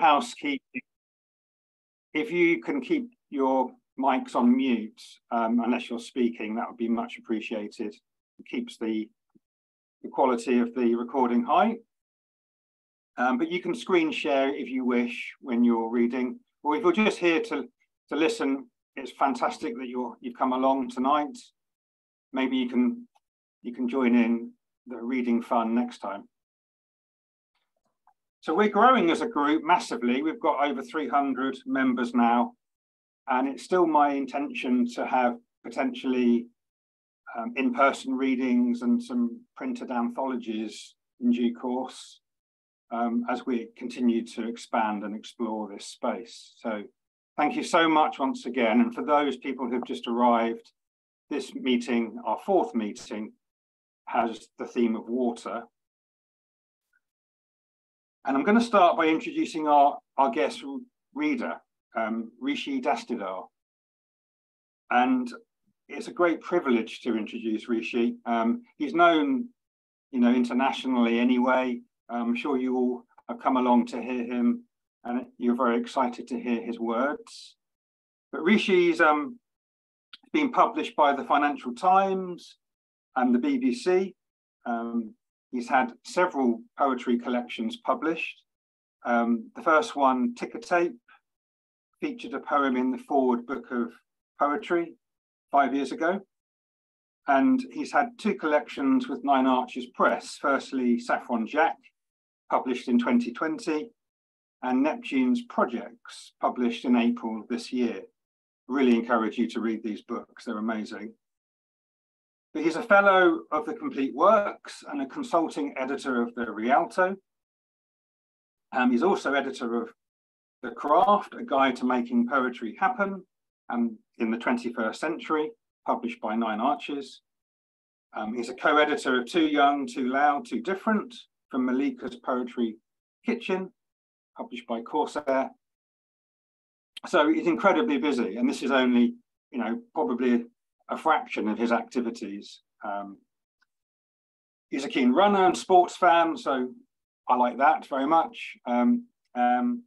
housekeeping. If you can keep your mics on mute, um, unless you're speaking, that would be much appreciated. It keeps the, the quality of the recording high. Um, but you can screen share if you wish when you're reading, or if you're just here to, to listen, it's fantastic that you're you've come along tonight. Maybe you can you can join in the reading fun next time. So we're growing as a group massively. We've got over 300 members now, and it's still my intention to have potentially um, in-person readings and some printed anthologies in due course um, as we continue to expand and explore this space. So thank you so much once again. And for those people who've just arrived, this meeting, our fourth meeting, has the theme of water. And I'm going to start by introducing our, our guest reader, um, Rishi Dastidar. And it's a great privilege to introduce Rishi. Um, he's known, you know, internationally anyway. I'm sure you all have come along to hear him and you're very excited to hear his words. But Rishi's um, been published by the Financial Times and the BBC. Um, he's had several poetry collections published. Um, the first one, Ticker Tape, featured a poem in the Forward Book of Poetry five years ago. And he's had two collections with Nine Arches Press. Firstly, Saffron Jack, published in 2020, and Neptune's Projects, published in April this year. Really encourage you to read these books, they're amazing. But he's a fellow of the Complete Works and a consulting editor of the Rialto. Um, he's also editor of The Craft, a guide to making poetry happen and in the 21st century, published by Nine Arches. Um, he's a co-editor of Too Young, Too Loud, Too Different from Malika's Poetry Kitchen, published by Corsair. So he's incredibly busy, and this is only, you know, probably a fraction of his activities. Um, he's a keen runner and sports fan, so I like that very much. Um, um,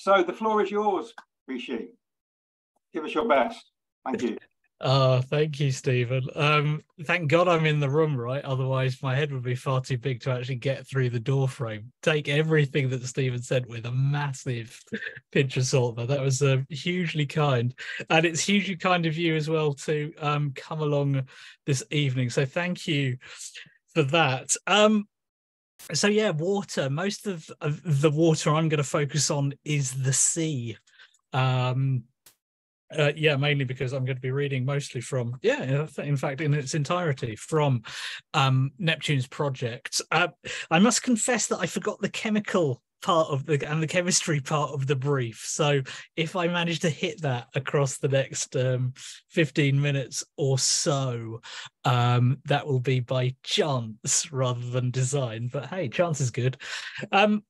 so the floor is yours, Rishi. Give us your best. Thank you. Oh, thank you, Stephen. Um, thank God I'm in the room, right? Otherwise, my head would be far too big to actually get through the door frame. Take everything that Stephen said with a massive pinch of salt. But that was uh, hugely kind, and it's hugely kind of you as well to um, come along this evening. So thank you for that. Um, so yeah, water. Most of, of the water I'm going to focus on is the sea. Um, uh, yeah, mainly because I'm going to be reading mostly from, yeah, in fact, in its entirety from um, Neptune's project. Uh, I must confess that I forgot the chemical part of the and the chemistry part of the brief. So if I manage to hit that across the next um, 15 minutes or so, um, that will be by chance rather than design. But hey, chance is good. Um,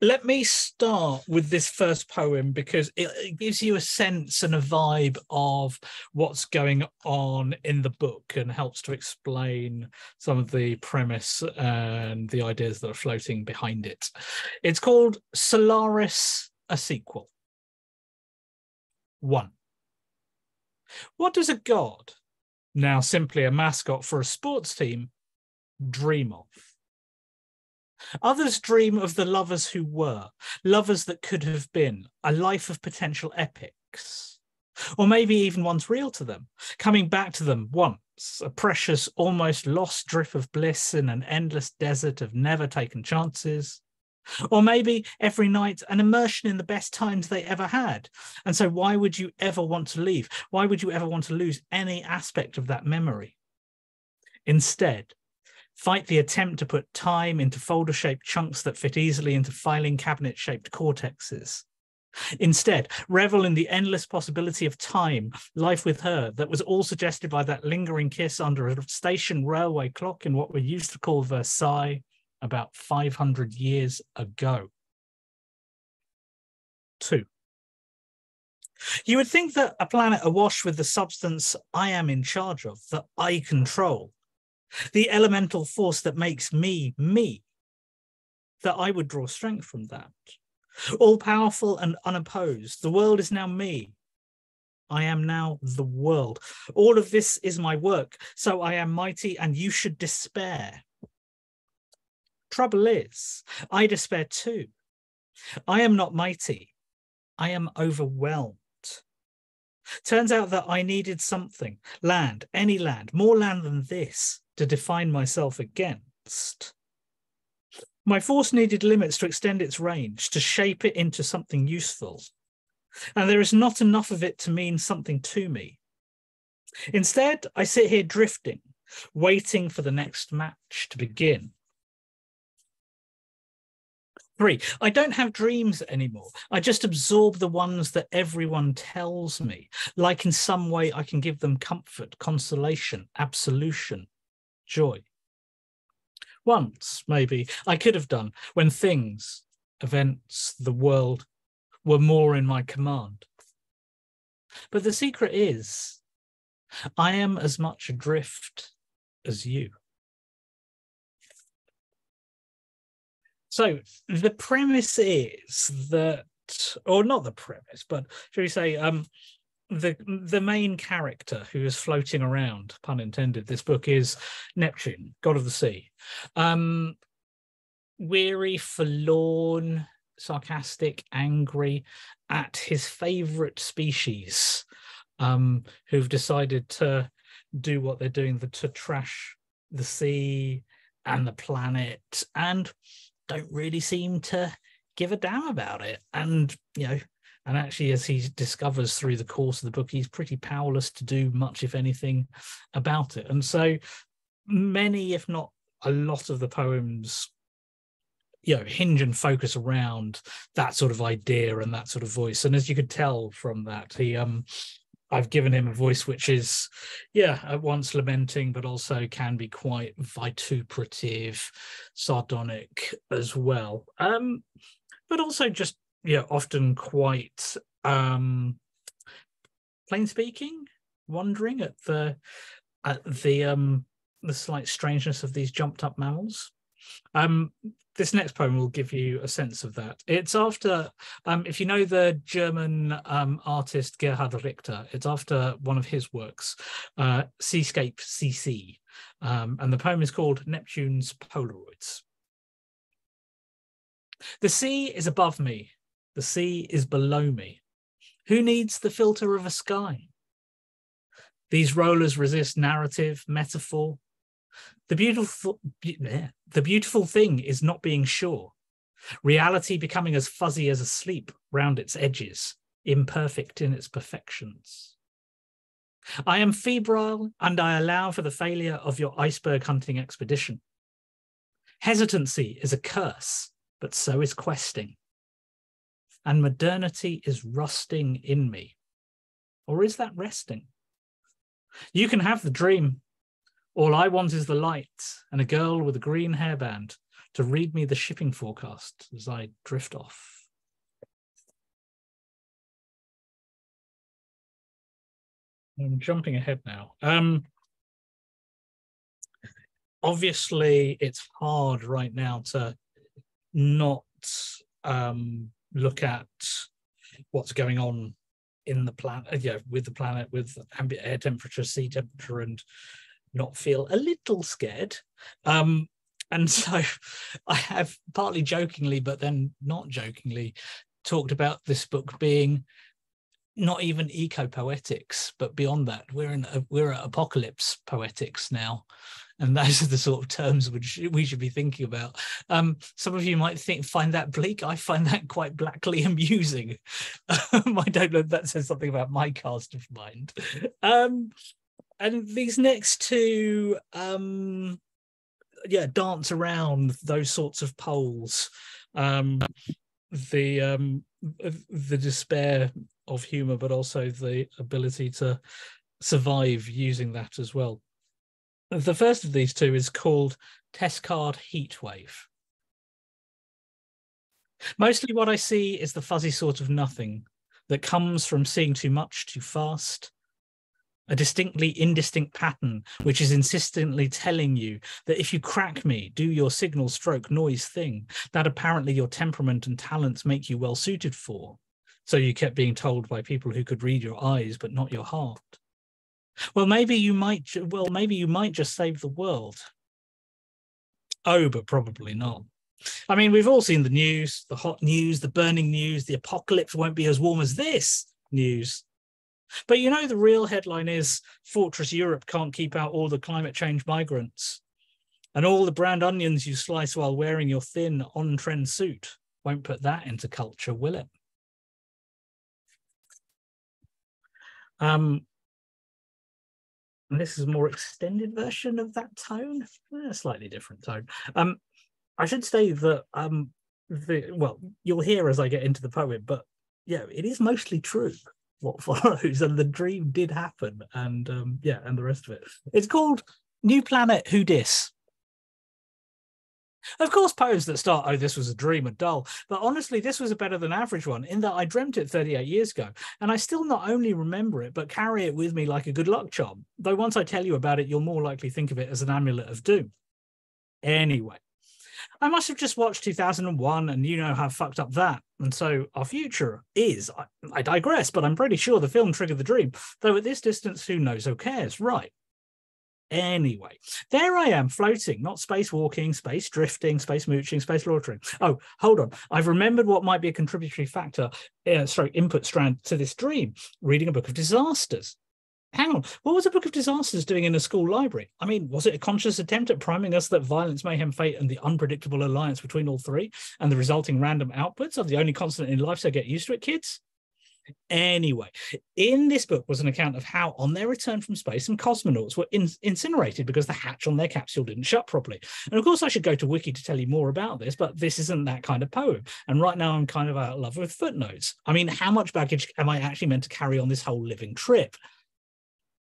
let me start with this first poem because it, it, gives you a sense and a vibe of what's going on in the book and helps to explain some of the premise and the ideas that are floating behind it. It's called Solaris, a sequel. One. What does a god, now simply a mascot for a sports team, dream of? Others dream of the lovers who were, lovers that could have been, a life of potential epics. Or maybe even ones real to them, coming back to them once, a precious, almost lost drip of bliss in an endless desert of never taken chances. Or maybe every night an immersion in the best times they ever had. And so, why would you ever want to leave? Why would you ever want to lose any aspect of that memory? Instead, Fight the attempt to put time into folder shaped chunks that fit easily into filing cabinet shaped cortexes. Instead, revel in the endless possibility of time, life with her, that was all suggested by that lingering kiss under a station railway clock in what we used to call Versailles about 500 years ago. Two. You would think that a planet awash with the substance I am in charge of, that I control, the elemental force that makes me me that I would draw strength from that. All powerful and unopposed, the world is now me. I am now the world. All of this is my work, so I am mighty, and you should despair. Trouble is, I despair too. I am not mighty, I am overwhelmed. Turns out that I needed something land, any land, more land than this to define myself against. My force needed limits to extend its range, to shape it into something useful. And there is not enough of it to mean something to me. Instead, I sit here drifting, waiting for the next match to begin. Three, I don't have dreams anymore. I just absorb the ones that everyone tells me, like in some way I can give them comfort, consolation, absolution, joy. Once, maybe, I could have done when things, events, the world were more in my command. But the secret is, I am as much adrift as you. So the premise is that, or not the premise, but should we say, um, the the main character who is floating around, pun intended, this book is Neptune, god of the sea. Um, weary, forlorn, sarcastic, angry at his favorite species, um, who've decided to do what they're doing, the, to trash the sea and the planet, and don't really seem to give a damn about it. And, you know, and actually, as he discovers through the course of the book, he's pretty powerless to do much, if anything, about it. And so many, if not a lot of the poems, you know, hinge and focus around that sort of idea and that sort of voice. And as you could tell from that, he um I've given him a voice which is, yeah, at once lamenting, but also can be quite vituperative, sardonic as well. Um, but also just, yeah, often quite um, plain speaking, wondering at the at the um the slight strangeness of these jumped up mammals. Um, this next poem will give you a sense of that. It's after, um, if you know the German um, artist Gerhard Richter, it's after one of his works, uh, Seascape CC. Um, and the poem is called Neptune's Polaroids. The sea is above me, the sea is below me. Who needs the filter of a sky? These rollers resist narrative, metaphor, the beautiful, the beautiful thing is not being sure. Reality becoming as fuzzy as a sleep round its edges, imperfect in its perfections. I am febrile and I allow for the failure of your iceberg hunting expedition. Hesitancy is a curse, but so is questing. And modernity is rusting in me. Or is that resting? You can have the dream, all I want is the light and a girl with a green hairband to read me the shipping forecast as I drift off. I'm jumping ahead now. Um, obviously, it's hard right now to not um, look at what's going on in the planet, yeah, with the planet, with ambient air temperature, sea temperature, and not feel a little scared. Um, and so I have partly jokingly, but then not jokingly, talked about this book being not even eco poetics, but beyond that, we're in a, we're at apocalypse poetics now, and those are the sort of terms which we should be thinking about. Um, some of you might think find that bleak. I find that quite blackly amusing. Um, I don't know if that says something about my cast of mind. Um, and these next two um yeah dance around those sorts of poles um the um the despair of humor but also the ability to survive using that as well the first of these two is called test card Heat Wave. mostly what i see is the fuzzy sort of nothing that comes from seeing too much too fast a distinctly indistinct pattern, which is insistently telling you that if you crack me, do your signal stroke noise thing, that apparently your temperament and talents make you well suited for. So you kept being told by people who could read your eyes, but not your heart. Well, maybe you might, well, maybe you might just save the world. Oh, but probably not. I mean, we've all seen the news, the hot news, the burning news, the apocalypse won't be as warm as this news. But you know, the real headline is Fortress Europe can't keep out all the climate change migrants. And all the brand onions you slice while wearing your thin on trend suit won't put that into culture, will it? Um, and this is a more extended version of that tone, a slightly different tone. Um, I should say that um, the well, you'll hear as I get into the poem, but yeah, it is mostly true what follows, and the dream did happen, and um, yeah, and the rest of it. It's called New Planet Who Dis. Of course, poems that start, oh, this was a dream are dull. But honestly, this was a better than average one in that I dreamt it 38 years ago. And I still not only remember it, but carry it with me like a good luck charm. Though once I tell you about it, you'll more likely think of it as an amulet of doom. Anyway, I must have just watched 2001 and you know how fucked up that. And so our future is, I, I, digress, but I'm pretty sure the film triggered the dream. Though at this distance, who knows, who cares? Right. Anyway, there I am floating, not space walking, space drifting, space mooching, space loitering. Oh, hold on. I've remembered what might be a contributory factor, uh, sorry, input strand to this dream, reading a book of disasters hang on, what was a book of disasters doing in a school library? I mean, was it a conscious attempt at priming us that violence, mayhem, fate, and the unpredictable alliance between all three and the resulting random outputs are the only constant in life, so get used to it, kids? Anyway, in this book was an account of how, on their return from space, some cosmonauts were in- incinerated because the hatch on their capsule didn't shut properly. And of course, I should go to Wiki to tell you more about this, but this isn't that kind of poem. And right now, I'm kind of out of love with footnotes. I mean, how much baggage am I actually meant to carry on this whole living trip?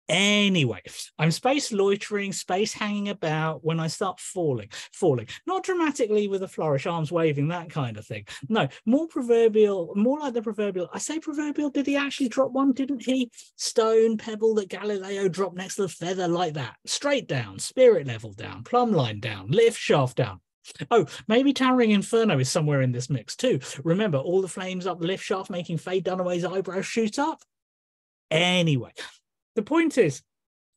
Anyway, I'm space loitering, space hanging about when I start falling, falling, not dramatically with a flourish, arms waving, that kind of thing. No, more proverbial, more like the proverbial. I say proverbial, did he actually drop one? Didn't he? Stone, pebble that Galileo dropped next to the feather, like that. Straight down, spirit level down, plumb line down, lift shaft down. Oh, maybe Towering Inferno is somewhere in this mix too. Remember, all the flames up the lift shaft making Faye Dunaway's eyebrows shoot up? Anyway, the point is,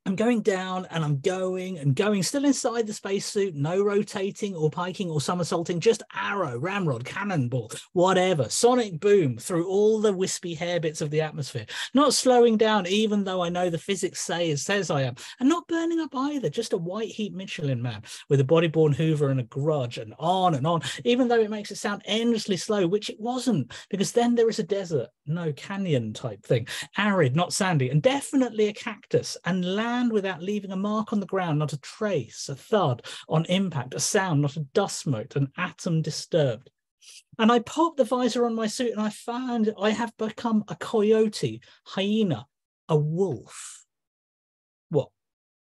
I'm going down and I'm going and going, still inside the spacesuit, no rotating or piking or somersaulting, just arrow, ramrod, cannonball, whatever, sonic boom through all the wispy hair bits of the atmosphere. Not slowing down, even though I know the physics say says I am, and not burning up either. Just a white heat Michelin man with a body-born Hoover and a grudge, and on and on. Even though it makes it sound endlessly slow, which it wasn't, because then there is a desert, no canyon type thing, arid, not sandy, and definitely a cactus, and land land without leaving a mark on the ground, not a trace, a thud on impact, a sound, not a dust mote, an atom disturbed. And I popped the visor on my suit and I found I have become a coyote, hyena, a wolf. What?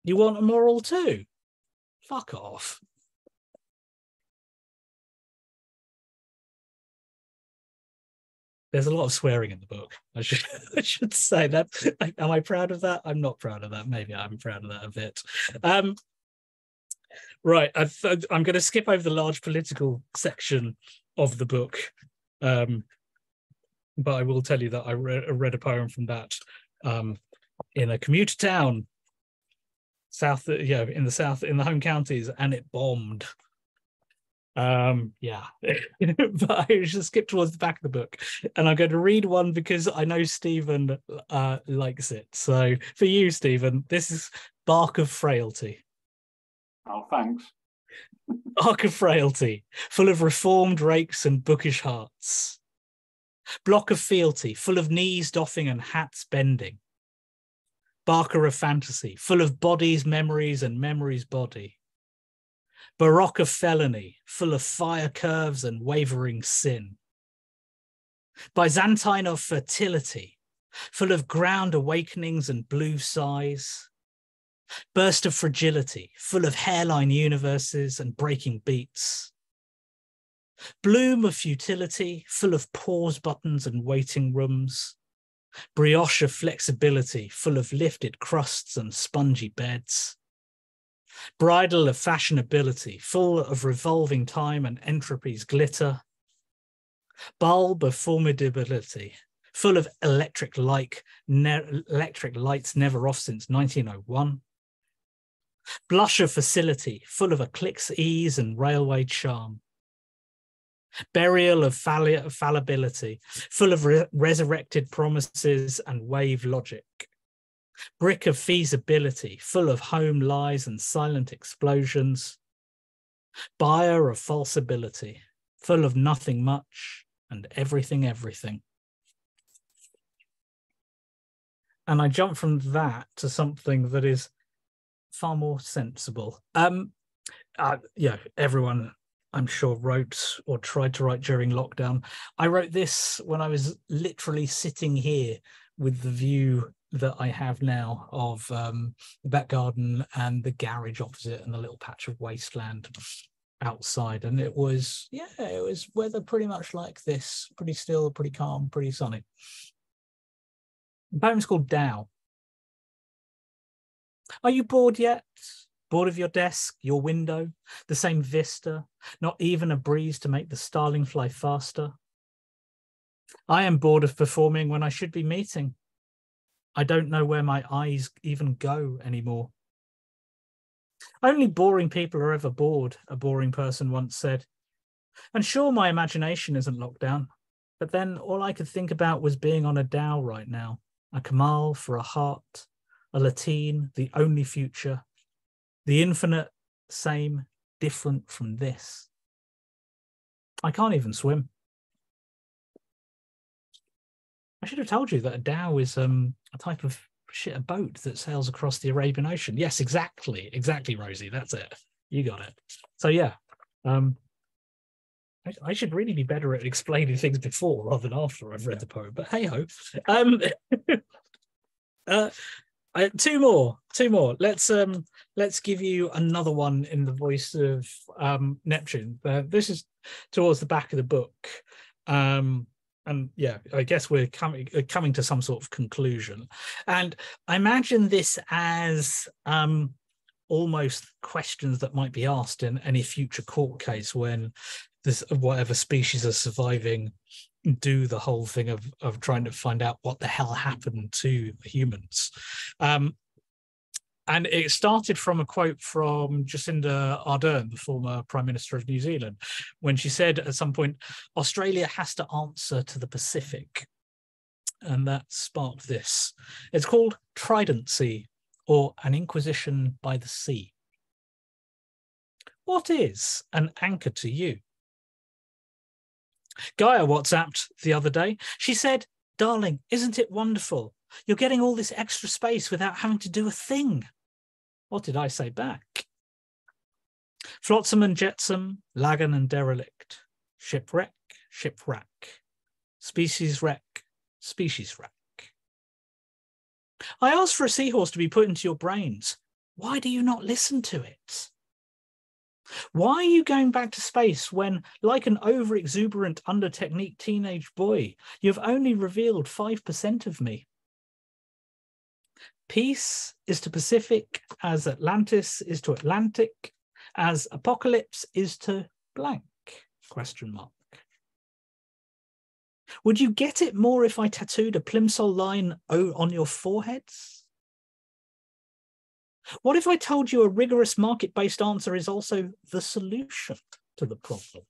You want a moral too? Fuck off. There's a lot of swearing in the book. I should I should say that. Am I proud of that? I'm not proud of that. Maybe I'm proud of that a bit. Um, right, i am going to skip over the large political section of the book, um, but I will tell you that I re- read a poem from that um, in a commuter town, south, yeah, in the south, in the home counties, and it bombed um yeah. But i just skip towards the back of the book and i'm going to read one because i know stephen uh likes it. So for you stephen this is bark of frailty. Oh thanks. Bark of frailty full of reformed rakes and bookish hearts. Block of fealty full of knees doffing and hats bending. Barker of fantasy full of bodies memories and memories body baroque of felony, full of fire curves and wavering sin. Byzantine of fertility, full of ground awakenings and blue sighs. Burst of fragility, full of hairline universes and breaking beats. Bloom of futility, full of pause buttons and waiting rooms. brioche of flexibility, full of lifted crusts and spongy beds. Bridle of fashionability, full of revolving time and entropy's glitter. Bulb of formidability, full of electric like ne- electric lights never off since 1901. Blush of facility, full of a click's ease and railway charm burial of falli- fallibility, full of re- resurrected promises and wave logic. Brick of feasibility, full of home lies and silent explosions. Buyer of falsibility, full of nothing much and everything, everything. And I jump from that to something that is far more sensible. Um, uh, yeah, everyone I'm sure wrote or tried to write during lockdown. I wrote this when I was literally sitting here with the view that I have now of um, the back garden and the garage opposite and the little patch of wasteland outside. And it was, yeah, it was weather pretty much like this, pretty still, pretty calm, pretty sunny. The poem's called Tao. Are you bored yet? Bored of your desk, your window, the same vista, not even a breeze to make the starling fly faster? I am bored of performing when I should be meeting. I don't know where my eyes even go anymore. Only boring people are ever bored, a boring person once said. And sure, my imagination isn't locked down, but then all I could think about was being on a dhow right now, a Kamal for a heart, a lateen, the only future, the infinite, same, different from this. I can't even swim. I should have told you that a dhow is um, a type of shit a boat that sails across the Arabian Ocean. Yes, exactly, exactly, Rosie. That's it. You got it. So yeah, um, I, I, should really be better at explaining things before rather than after I've read the poem. But hey ho. Um, uh, uh, two more, two more. Let's um, let's give you another one in the voice of um, Neptune. Uh, this is towards the back of the book, um, and yeah, I guess we're coming uh, coming to some sort of conclusion. And I imagine this as um, almost questions that might be asked in any future court case when this whatever species are surviving do the whole thing of of trying to find out what the hell happened to humans. Um, and it started from a quote from Jacinda Ardern, the former Prime Minister of New Zealand, when she said at some point, Australia has to answer to the Pacific. And that sparked this. It's called Tridency or an Inquisition by the Sea. What is an anchor to you? Gaia WhatsApped the other day. She said, Darling, isn't it wonderful? You're getting all this extra space without having to do a thing. What did I say back? Flotsam and jetsam, lagan and derelict, shipwreck, shipwreck, species wreck, species wreck. I asked for a seahorse to be put into your brains. Why do you not listen to it? Why are you going back to space when, like an over exuberant, under technique teenage boy, you've only revealed 5% of me? Peace is to Pacific as Atlantis is to Atlantic, as apocalypse is to blank? Question mark. Would you get it more if I tattooed a plimsoll line on your foreheads? What if I told you a rigorous market based answer is also the solution to the problem?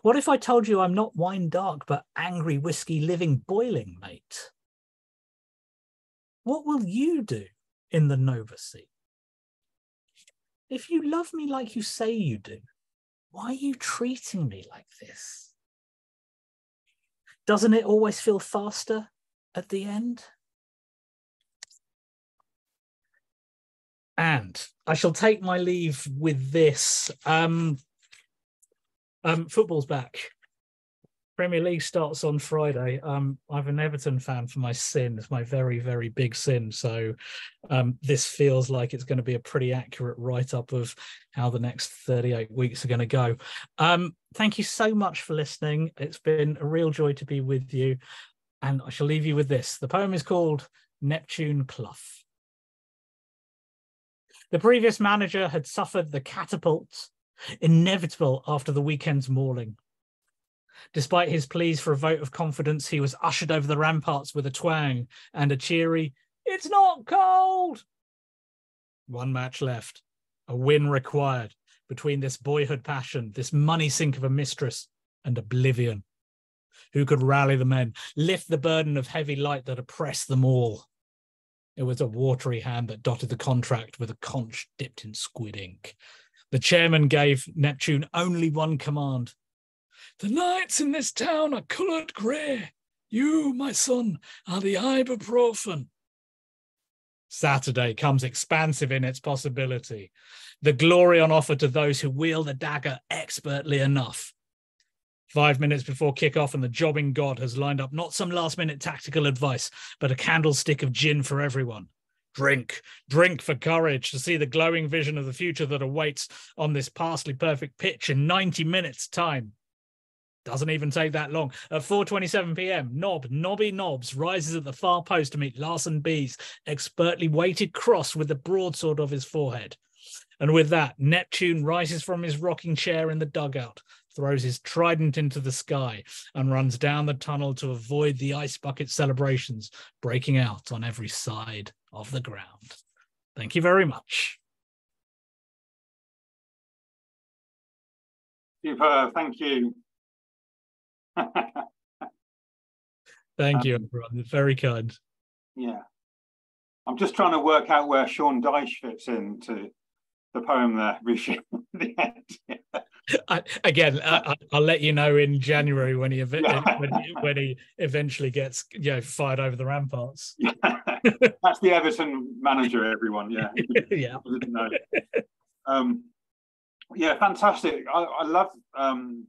What if I told you I'm not wine dark, but angry whiskey living boiling, mate? What will you do in the Nova Sea? If you love me like you say you do, why are you treating me like this? Doesn't it always feel faster at the end? And I shall take my leave with this. Um, um, football's back. Premier League starts on Friday. Um, I'm an Everton fan for my sin. It's my very, very big sin. So um, this feels like it's going to be a pretty accurate write up of how the next 38 weeks are going to go. Um, thank you so much for listening. It's been a real joy to be with you. And I shall leave you with this. The poem is called Neptune Clough. The previous manager had suffered the catapult, inevitable after the weekend's mauling. Despite his pleas for a vote of confidence, he was ushered over the ramparts with a twang and a cheery, It's not cold! One match left, a win required between this boyhood passion, this money sink of a mistress, and oblivion. Who could rally the men, lift the burden of heavy light that oppressed them all? It was a watery hand that dotted the contract with a conch dipped in squid ink. The chairman gave Neptune only one command The nights in this town are coloured grey. You, my son, are the ibuprofen. Saturday comes expansive in its possibility, the glory on offer to those who wield the dagger expertly enough. Five minutes before kickoff, and the jobbing god has lined up not some last minute tactical advice, but a candlestick of gin for everyone. Drink, drink for courage to see the glowing vision of the future that awaits on this pastly perfect pitch in 90 minutes' time. Doesn't even take that long. At 4:27 p.m., Knob Nobby Knobs rises at the far post to meet Larsen B's expertly weighted cross with the broadsword of his forehead. And with that, Neptune rises from his rocking chair in the dugout, throws his trident into the sky, and runs down the tunnel to avoid the ice bucket celebrations breaking out on every side of the ground. Thank you very much. Super, thank you. Thank you, everyone. Very kind. Yeah. I'm just trying to work out where Sean Dyche fits into the poem there, Rishi. the end. I, again, I, will let you know in January when he, when he, when he eventually gets you know fired over the ramparts. Yeah. That's the Everton manager, everyone. Yeah, yeah. Um, yeah, fantastic. I, I love um,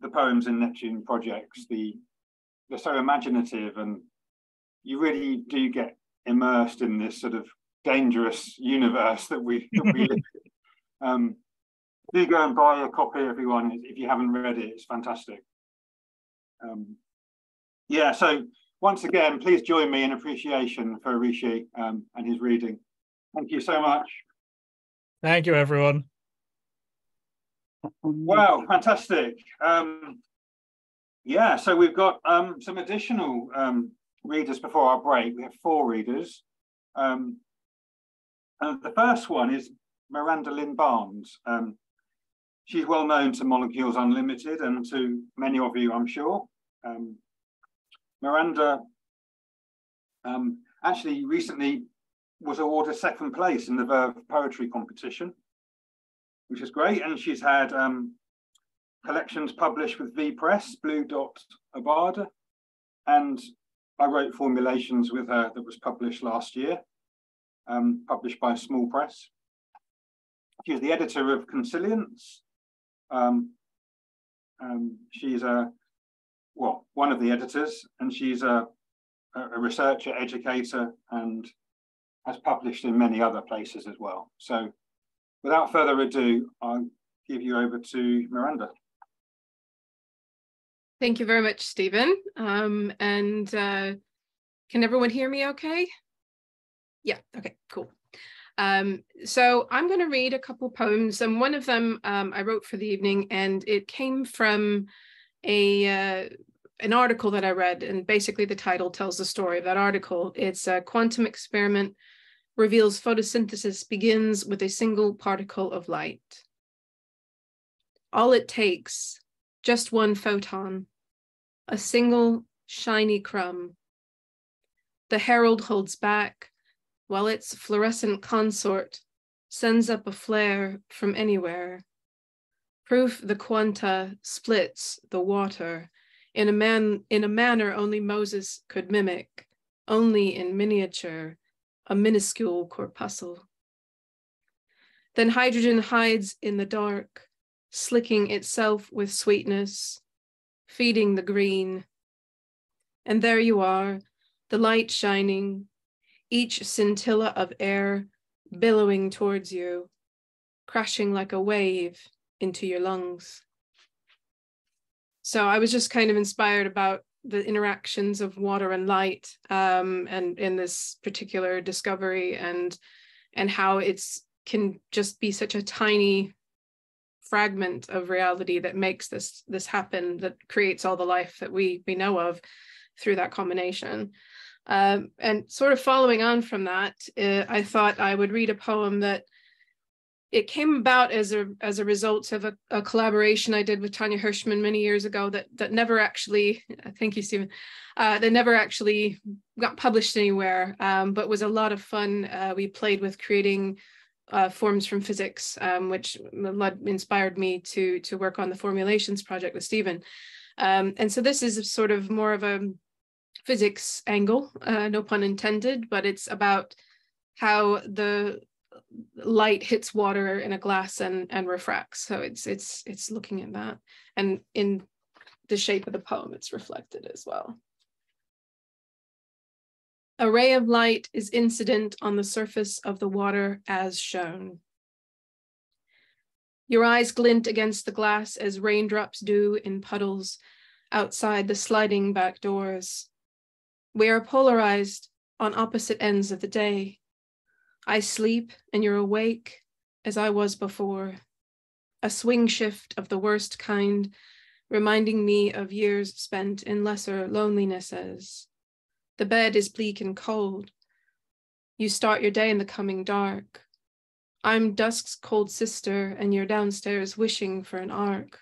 the poems in Neptune projects. The they're so imaginative, and you really do get immersed in this sort of dangerous universe that we, that we live in. Um, do go and buy a copy, everyone, if you haven't read it. It's fantastic. Um, yeah, so once again, please join me in appreciation for Rishi um, and his reading. Thank you so much. Thank you, everyone. Wow, fantastic. Um, yeah, so we've got um, some additional um, readers before our break. We have four readers. Um, and the first one is Miranda Lynn Barnes. Um, she's well known to Molecules Unlimited and to many of you, I'm sure. Um, Miranda actually recently was awarded second place in the Verve Poetry Competition which is great. And she's had um, collections published with V Press, Blue Dot Abada. And I wrote formulations with her that was published last year, um, published by small press. She's the editor of Consilience. Um, um, she's a, well, one of the editors, and she's a, a researcher, educator, and has published in many other places as well. So without further ado, I'll give you over to Miranda. Thank you very much, Stephen. Um, and uh, can everyone hear me okay? Yeah, okay, cool. Um, so I'm going to read a couple poems, and one of them um, I wrote for the evening, and it came from a uh, an article that I read, and basically the title tells the story of that article. It's a quantum experiment reveals photosynthesis begins with a single particle of light. All it takes, just one photon, a single shiny crumb. The herald holds back while its fluorescent consort sends up a flare from anywhere. Proof the quanta splits the water in a man in a manner only Moses could mimic, only in miniature a minuscule corpuscle. Then hydrogen hides in the dark, slicking itself with sweetness, feeding the green. And there you are, the light shining, each scintilla of air billowing towards you, crashing like a wave into your lungs. So I was just kind of inspired about the interactions of water and light um, and in this particular discovery and and how it's can just be such a tiny fragment of reality that makes this this happen that creates all the life that we we know of through that combination. Um, and sort of following on from that uh, i thought i would read a poem that it came about as a as a result of a, a, collaboration I did with Tanya Hirschman many years ago that that never actually thank you Stephen uh, that never actually got published anywhere um, but was a lot of fun. Uh, we played with creating uh, forms from physics um, which inspired me to to work on the formulations project with Stephen. Um, and so this is sort of more of a physics angle uh, no pun intended but it's about how the light hits water in a glass and and refracts. So it's it's it's looking at that. And in the shape of the poem it's reflected as well. A ray of light is incident on the surface of the water as shown. Your eyes glint against the glass as raindrops do in puddles outside the sliding back doors. We are polarized on opposite ends of the day I sleep and you're awake as I was before. A swing shift of the worst kind, reminding me of years spent in lesser lonelinesses. The bed is bleak and cold. You start your day in the coming dark. I'm dusk's cold sister, and you're downstairs wishing for an arc.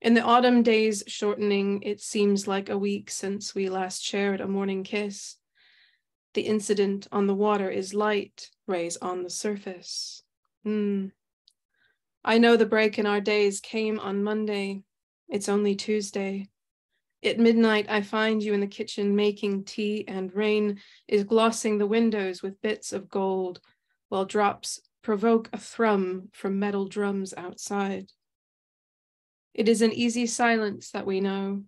In the autumn days shortening, it seems like a week since we last shared a morning kiss. The incident on the water is light rays on the surface. Mm. I know the break in our days came on Monday. It's only Tuesday. At midnight, I find you in the kitchen making tea, and rain is glossing the windows with bits of gold, while drops provoke a thrum from metal drums outside. It is an easy silence that we know,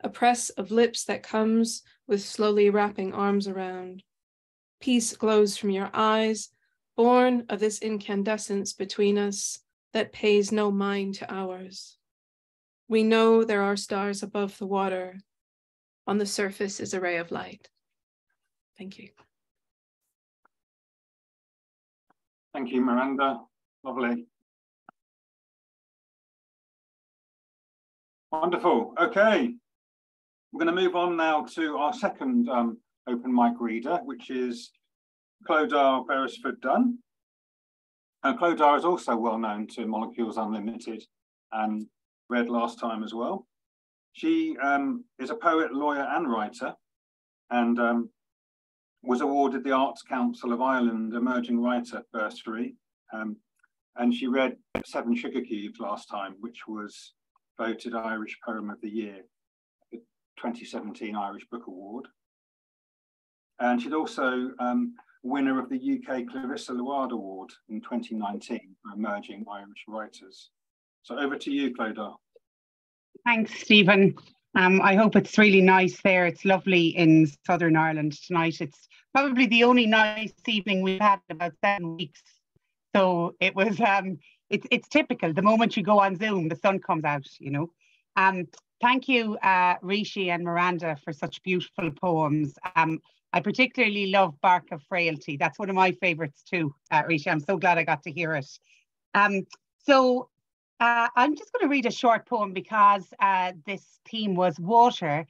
a press of lips that comes with slowly wrapping arms around. Peace glows from your eyes, born of this incandescence between us that pays no mind to ours. We know there are stars above the water. On the surface is a ray of light. Thank you. Thank you, Miranda. Lovely. Wonderful. Okay. We're going to move on now to our second um, open mic reader, which is Clodagh Beresford Dunne. And Clodagh is also well known to Molecules Unlimited and read last time as well. She um, is a poet, lawyer, and writer, and um, was awarded the Arts Council of Ireland Emerging Writer Bursary. Um, and she read Seven Sugar Cubes last time, which was voted Irish Poem of the Year, 2017 Irish Book Award. And she'd also um, winner of the UK Clarissa Luard Award in 2019 for emerging Irish writers. So over to you, Clodagh. Thanks, Stephen. Um, I hope it's really nice there. It's lovely in Southern Ireland tonight. It's probably the only nice evening we've had in about seven weeks. So it was, um, it's, it's typical. The moment you go on Zoom, the sun comes out, you know. Um, thank you, uh, Rishi and Miranda, for such beautiful poems. Um, I particularly love Bark of Frailty. That's one of my favorites too, uh, Risha. I'm so glad I got to hear it. Um, so uh, I'm just going to read a short poem because uh, this theme was water.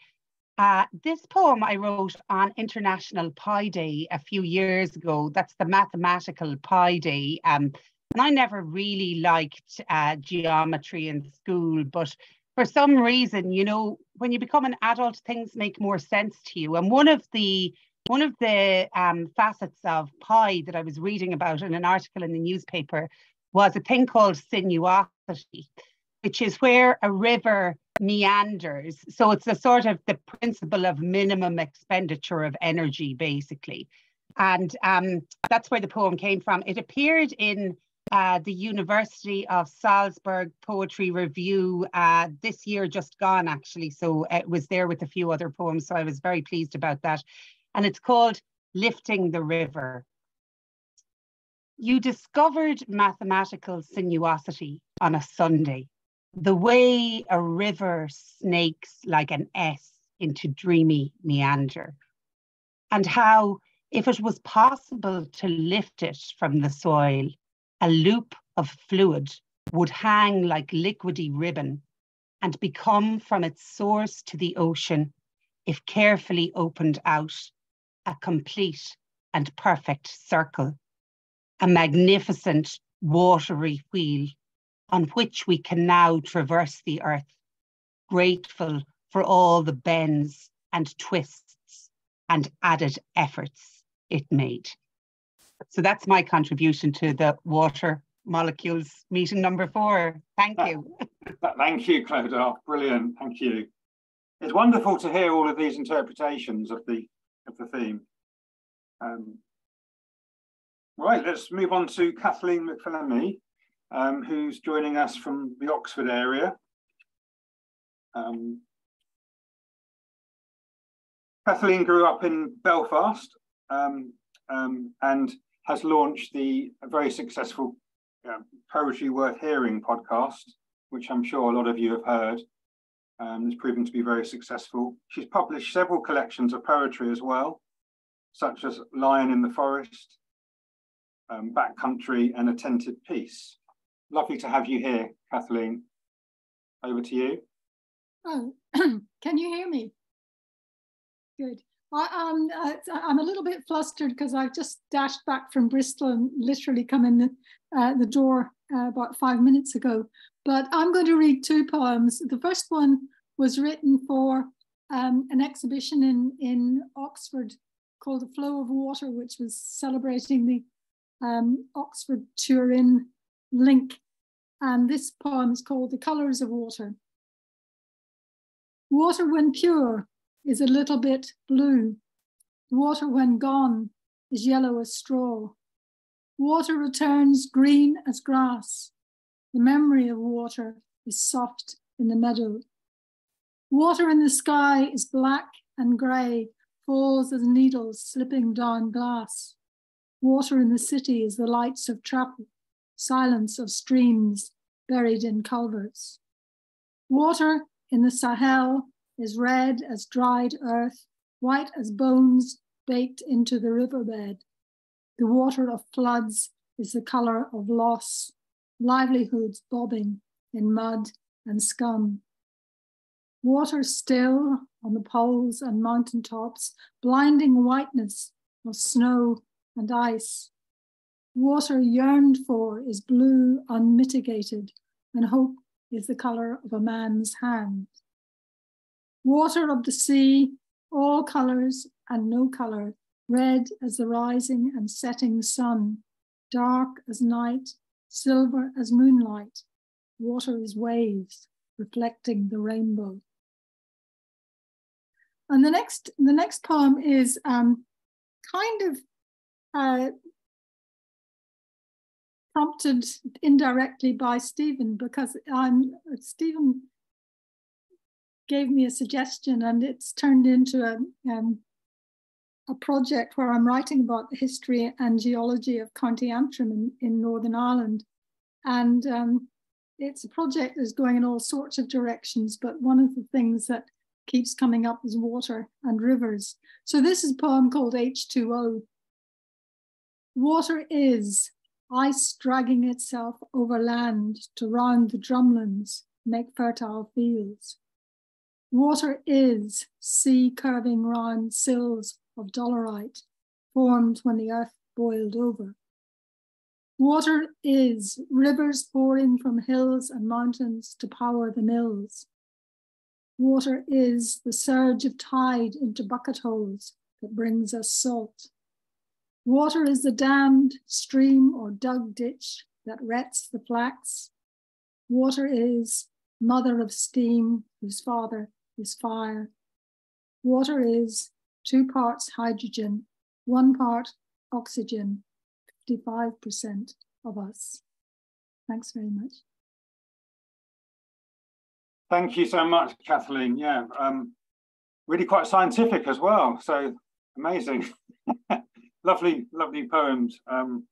Uh, this poem I wrote on International Pi Day a few years ago. That's the mathematical Pi Day. Um, and I never really liked uh, geometry in school, but for some reason, you know, when you become an adult, things make more sense to you. And one of the one of the um, facets of pi that I was reading about in an article in the newspaper was a thing called sinuosity, which is where a river meanders. So it's a sort of the principle of minimum expenditure of energy, basically. And um, that's where the poem came from. It appeared in uh, the University of Salzburg Poetry Review uh, this year, just gone actually. So it was there with a few other poems. So I was very pleased about that and it's called Lifting the River. You discovered mathematical sinuosity on a Sunday. the way a river snakes like an S into dreamy meander, and how, if it was possible to lift it from the soil, a loop of fluid would hang like liquidy ribbon and become from its source to the ocean, if carefully opened out, a complete and perfect circle, a magnificent watery wheel on which we can now traverse the earth, grateful for all the bends and twists and added efforts it made. So that's my contribution to the water molecules meeting number four. Thank you. Thank you, Clodagh. Brilliant. Thank you. It's wonderful to hear all of these interpretations of the of the theme. Um, right, let's move on to Kathleen McPhilemy, um, who's joining us from the Oxford area. Um, Kathleen grew up in Belfast um, um, and has launched the very successful uh, Poetry Worth Hearing podcast, which I'm sure a lot of you have heard. Um, it's proving to be very successful. She's published several collections of poetry as well, such as Lion in the Forest, um, Backcountry, and Attentive Peace. Lovely to have you here, Kathleen. Over to you. Oh, can you hear me? Good. I, um, uh, I'm a little bit flustered because I've just dashed back from Bristol and literally come in the, uh, the door uh, about five minutes ago. But I'm going to read two poems. The first one was written for um, an exhibition in, in Oxford called The Flow of Water, which was celebrating the um, Oxford Turin link. And this poem is called The Colours of Water. Water, when pure, is a little bit blue. Water, when gone, is yellow as straw. Water returns green as grass. The memory of water is soft in the meadow. Water in the sky is black and grey, falls as needles slipping down glass. Water in the city is the lights of travel, silence of streams buried in culverts. Water in the Sahel is red as dried earth, white as bones baked into the riverbed. The water of floods is the color of loss, livelihoods bobbing in mud and scum. Water still on the poles and mountaintops, blinding whiteness of snow and ice. Water yearned for is blue, unmitigated, and hope is the color of a man's hand. Water of the sea, all colors and no color, red as the rising and setting sun, dark as night, silver as moonlight. Water is waves reflecting the rainbow. And the next, the next poem is um, kind of uh, prompted indirectly by Stephen because I'm Stephen gave me a suggestion and it's turned into a, um, a project where I'm writing about the history and geology of County Antrim in, in Northern Ireland. And um, it's a project that's going in all sorts of directions, but one of the things that keeps coming up is water and rivers. So this is a poem called H2O. Water is ice dragging itself over land to round the drumlins, make fertile fields. Water is sea curving round sills of dolerite formed when the earth boiled over. Water is rivers pouring from hills and mountains to power the mills. Water is the surge of tide into bucket holes that brings us salt. Water is the dammed stream or dug ditch that rets the flax. Water is mother of steam whose father is fire. Water is two parts hydrogen, one part oxygen, 55% of us. Thanks very much. Thank you so much, Kathleen. Yeah, um, really quite scientific as well. So amazing. lovely, lovely poems. Um,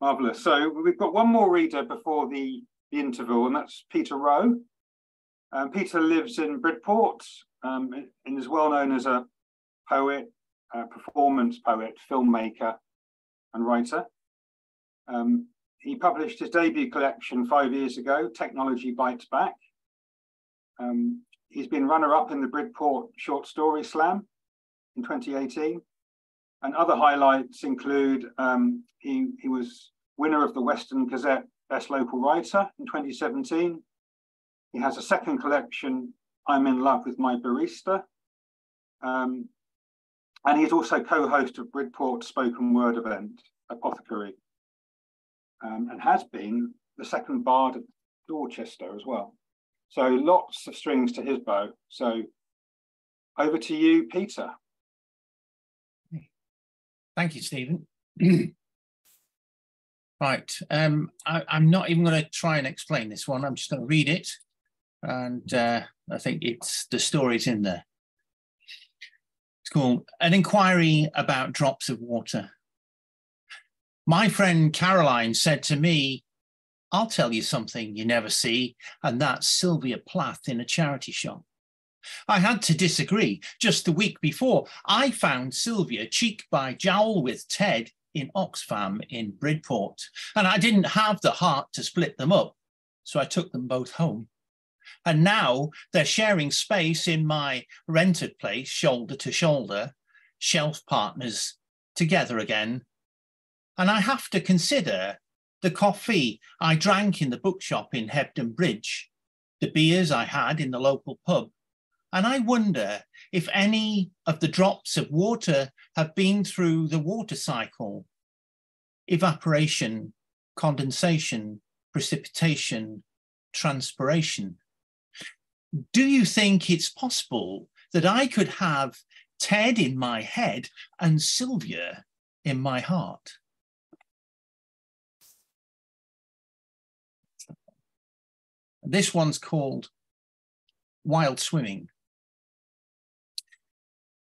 marvelous. So we've got one more reader before the the interval, and that's Peter Rowe. Um, Peter lives in Bridport um, and is well known as a poet, a performance poet, filmmaker, and writer. Um, he published his debut collection five years ago, Technology Bites Back. Um, he's been runner-up in the Bridport Short Story Slam in 2018. And other highlights include um, he, he was winner of the Western Gazette Best Local Writer in 2017. He has a second collection, I'm in Love with My Barista. Um, and he's also co-host of Bridport spoken word event, Apothecary, um, and has been the second bard of Dorchester as well. So lots of strings to his bow. So over to you, Peter. Thank you, Stephen. right, um, I, am not even going to try and explain this one. I'm just going to read it, and uh, I think it's the story's in there. It's called An Inquiry About Drops of Water. My friend Caroline said to me, I'll tell you something you never see, and that's Sylvia Plath in a charity shop. I had to disagree. Just the week before, I found Sylvia cheek by jowl with Ted in Oxfam in Bridport, and I didn't have the heart to split them up, so I took them both home. And now they're sharing space in my rented place, shoulder to shoulder, shelf partners together again. And I have to consider the coffee I drank in the bookshop in Hebden Bridge, the beers I had in the local pub, and I wonder if any of the drops of water have been through the water cycle evaporation, condensation, precipitation, transpiration. Do you think it's possible that I could have Ted in my head and Sylvia in my heart? This one's called Wild Swimming.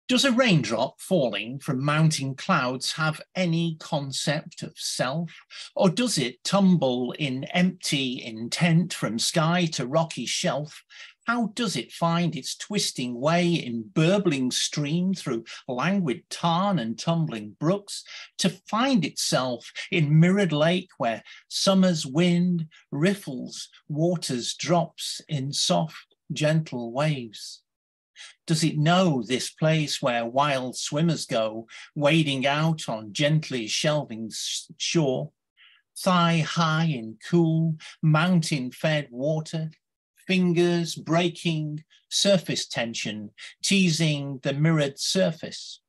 Does a raindrop falling from mountain clouds have any concept of self? Or does it tumble in empty intent from sky to rocky shelf? How does it find its twisting way in burbling stream through languid tarn and tumbling brooks to find itself in mirrored lake where summer's wind riffles waters drops in soft, gentle waves? Does it know this place where wild swimmers go, wading out on gently shelving shore, thigh high in cool, mountain fed water, fingers breaking surface tension, teasing the mirrored surface?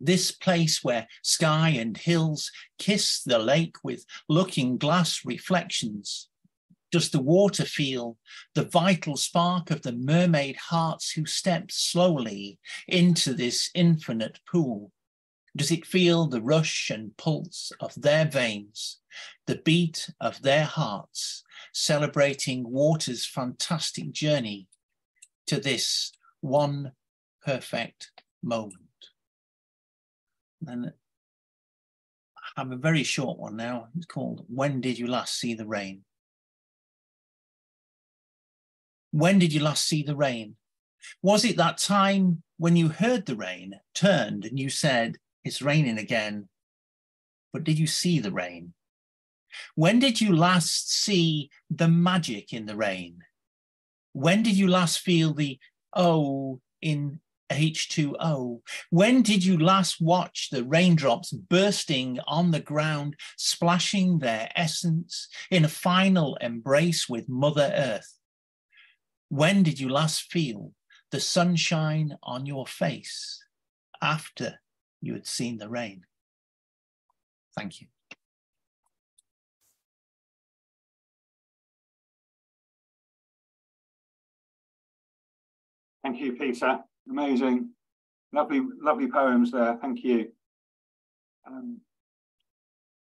This place where sky and hills kiss the lake with looking glass reflections, does the water feel the vital spark of the mermaid hearts who step slowly into this infinite pool? Does it feel the rush and pulse of their veins, the beat of their hearts, celebrating water's fantastic journey to this one perfect moment? And I have a very short one now. It's called When Did You Last See the Rain? When did you last see the rain? Was it that time when you heard the rain, turned, and you said, It's raining again? But did you see the rain? When did you last see the magic in the rain? When did you last feel the O in H2O? When did you last watch the raindrops bursting on the ground, splashing their essence in a final embrace with Mother Earth? When did you last feel the sunshine on your face after you had seen the rain? Thank you. Thank you, Peter. Amazing. Lovely, lovely poems there. Thank you. Um,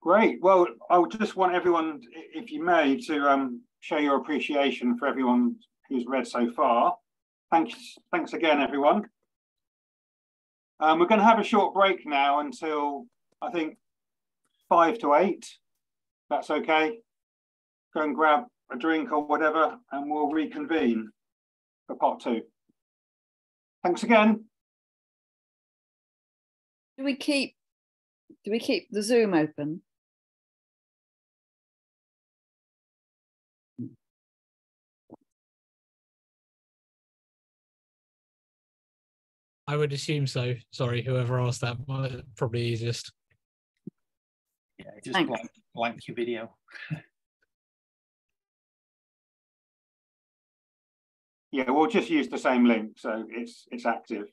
great. Well, I would just want everyone, if you may, to um, show your appreciation for everyone who's read so far. Thanks, thanks again, everyone. Um, we're going to have a short break now until I think five to eight. That's okay. Go and grab a drink or whatever, and we'll reconvene for part two. Thanks again. Do we keep do we keep the Zoom open? I would assume so. Sorry, whoever asked that, probably easiest. Yeah, just blank, blank your video. yeah, we'll just use the same link, so it's it's active.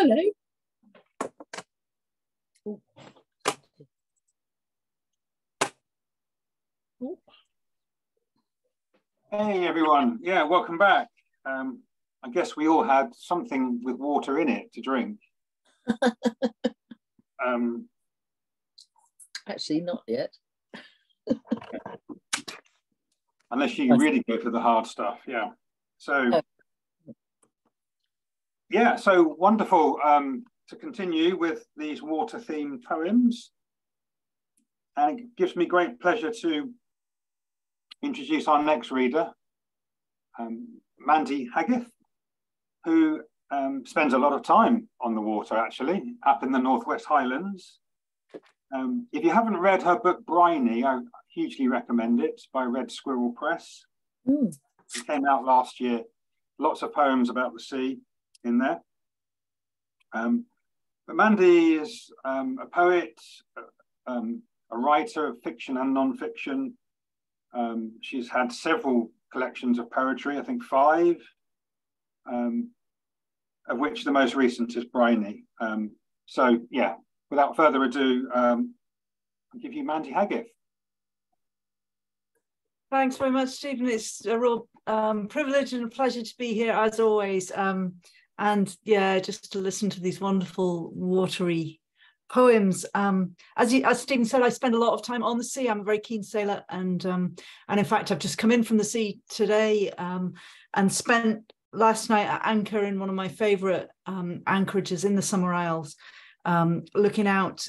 Hello. Hey everyone, yeah, welcome back. Um, I guess we all had something with water in it to drink. um, Actually, not yet. unless you really go for the hard stuff, yeah. So, Oh. Yeah, so wonderful um, to continue with these water-themed poems. And it gives me great pleasure to introduce our next reader, um, Mandy Haggith, who um, spends a lot of time on the water, actually, up in the Northwest Highlands. Um, if you haven't read her book, Briny, I hugely recommend it by Red Squirrel Press. Mm. It came out last year. Lots of poems about the sea in there. Um, but Mandy is um, a poet, um, a writer of fiction and non-fiction. Um, she's had several collections of poetry, I think five, um, of which the most recent is Briny. Um, so yeah, without further ado, I'll give you Mandy Haggith. Thanks very much, Stephen. It's a real um, privilege and a pleasure to be here as always. Um, and yeah, just to listen to these wonderful watery poems. Um, as, you, as Stephen said, I spend a lot of time on the sea. I'm a very keen sailor, and um, and in fact, I've just come in from the sea today um, and spent last night at anchor in one of my favourite um, anchorages in the Summer Isles, um, looking out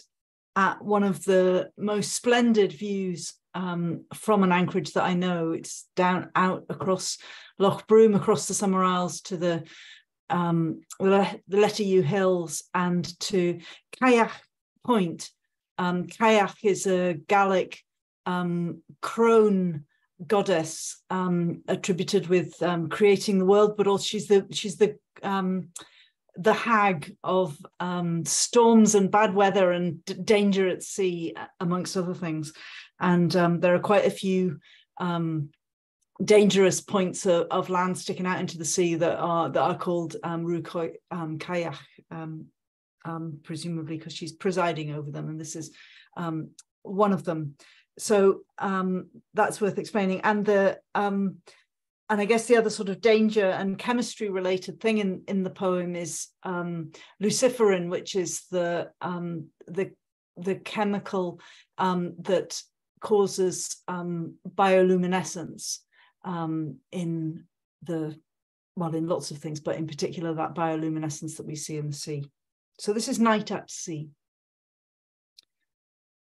at one of the most splendid views um, from an anchorage that I know. It's down out across Loch Broom, across the Summer Isles to the um, the, the Letteryu Hills and to Cailleach Point. Um, Cailleach is a Gaelic um, crone goddess um, attributed with um, creating the world, but also she's the she's the um, the hag of storms and bad weather and danger at sea, amongst other things. And there are quite a few um, dangerous points of, of, land sticking out into the sea that are that are called um, Rukoi um, Cailleach, um, um, presumably because she's presiding over them, and this is um, one of them. So um, that's worth explaining. And the um, and I guess the other sort of danger and chemistry related thing in, in the poem is luciferin, which is the the the chemical that causes um, bioluminescence um, in the well in lots of things, but in particular that bioluminescence that we see in the sea. So this is night at sea.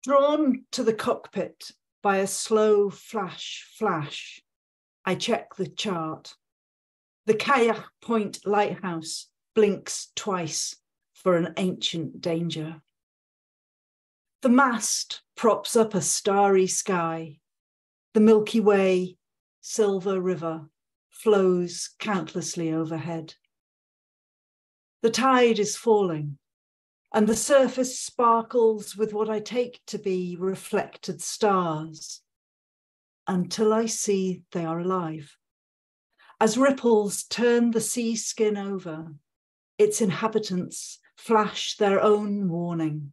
Drawn to the cockpit by a slow flash flash I check the chart. The Cailleach Point Lighthouse blinks twice for an ancient danger. The mast props up a starry sky. The Milky Way, silver river, flows countlessly overhead. The tide is falling, and the surface sparkles with what I take to be reflected stars until I see they are alive. As ripples turn the sea skin over, its inhabitants flash their own warning.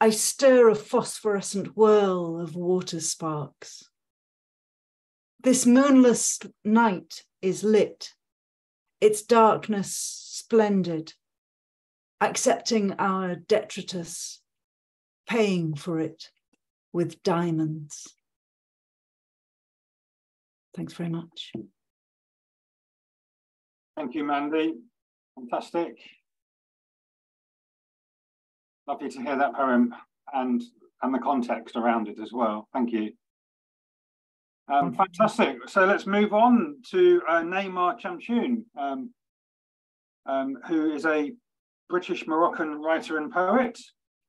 I stir a phosphorescent whirl of water sparks. This moonless night is lit, its darkness splendid, accepting our detritus, paying for it with diamonds. Thanks very much. Thank you, Mandy. Fantastic. Lovely to hear that poem and, and the context around it as well. Thank you. Um, fantastic. So let's move on to uh, Neymar Chamchoun, um, um, who is a British Moroccan writer and poet,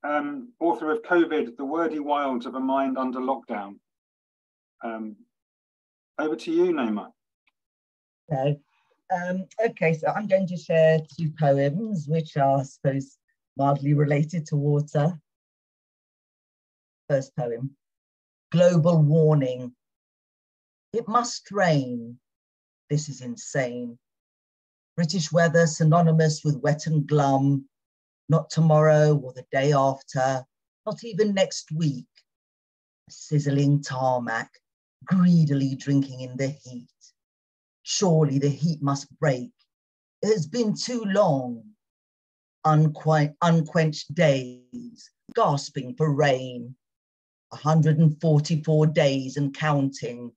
um, author of COVID, The Wordy Wilds of a Mind Under Lockdown. Um, over to you, Neymar. Okay. Um, okay, so I'm going to share two poems, which are, I suppose, mildly related to water. First poem Global Warning. It must rain. This is insane. British weather synonymous with wet and glum, not tomorrow or the day after, not even next week. A sizzling tarmac, greedily drinking in the heat. Surely the heat must break. It has been too long. Unqu- unquenched days, gasping for rain. 144 days and counting.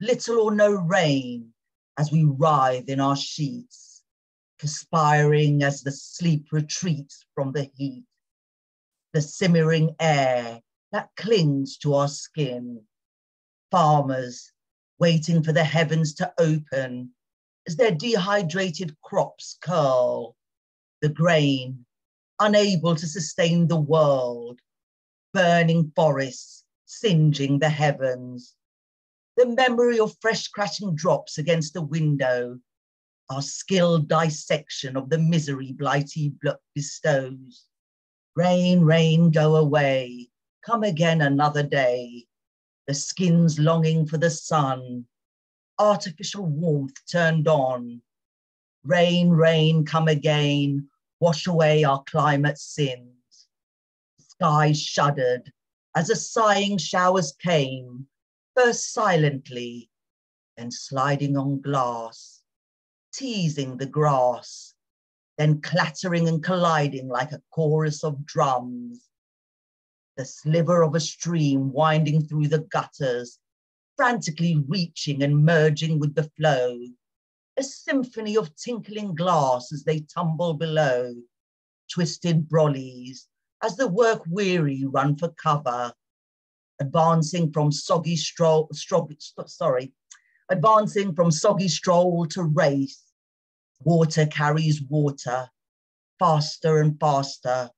Little or no rain as we writhe in our sheets, perspiring as the sleep retreats from the heat. The simmering air that clings to our skin. Farmers waiting for the heavens to open as their dehydrated crops curl. The grain, unable to sustain the world, burning forests, singeing the heavens. The memory of fresh crashing drops against the window, our skilled dissection of the misery blighty bestows. Rain, rain, go away, come again another day. The skin's longing for the sun, artificial warmth turned on. Rain, rain, come again, wash away our climate sins. The Sky shuddered as the sighing showers came, first silently, then sliding on glass, teasing the grass, then clattering and colliding like a chorus of drums. The sliver of a stream winding through the gutters, frantically reaching and merging with the flow, a symphony of tinkling glass as they tumble below, twisted brollies as the work weary run for cover, advancing from soggy stroll, stroll sorry, advancing from soggy stroll to race. Water carries water, faster and faster,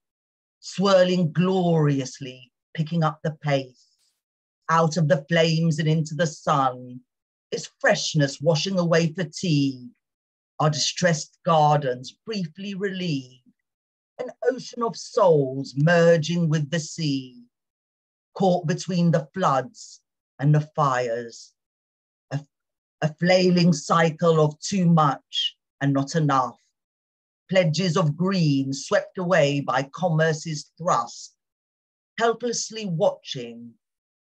swirling gloriously, picking up the pace. Out of the flames and into the sun, its freshness washing away fatigue. Our distressed gardens briefly relieved an ocean of souls merging with the sea, caught between the floods and the fires. A, a flailing cycle of too much and not enough. Pledges of green swept away by commerce's thrust, helplessly watching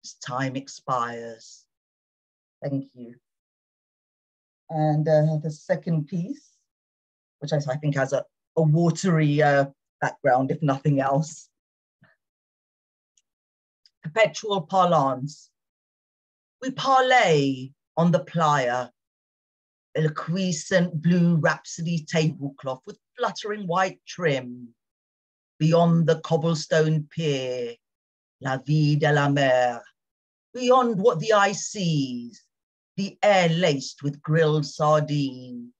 as time expires. Thank you. And uh, the second piece, which I, think has a, a watery uh, background, if nothing else. Perpetual parlance. We parlay on the plier, a liquescent blue rhapsody tablecloth with fluttering white trim. Beyond the cobblestone pier, la vie de la mer. Beyond what the eye sees, the air laced with grilled sardine,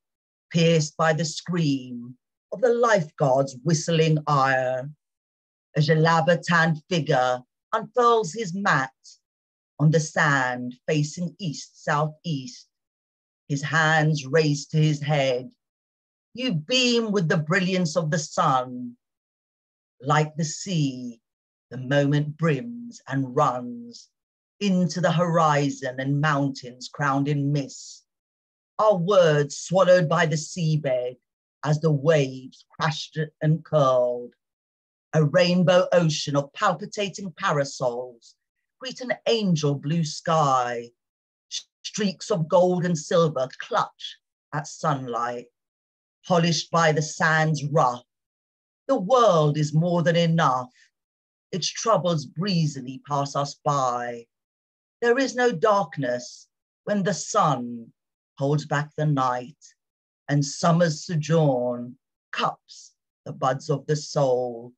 pierced by the scream of the lifeguard's whistling ire. A tanned figure unfurls his mat on the sand facing east southeast, his hands raised to his head. You beam with the brilliance of the sun. Like the sea, the moment brims and runs into the horizon and mountains crowned in mist. Our words swallowed by the seabed, as the waves crashed and curled. A rainbow ocean of palpitating parasols greet an angel blue sky. Streaks of gold and silver clutch at sunlight, polished by the sand's rough. The world is more than enough. Its troubles breezily pass us by. There is no darkness when the sun holds back the night and summer's sojourn cups the buds of the soul.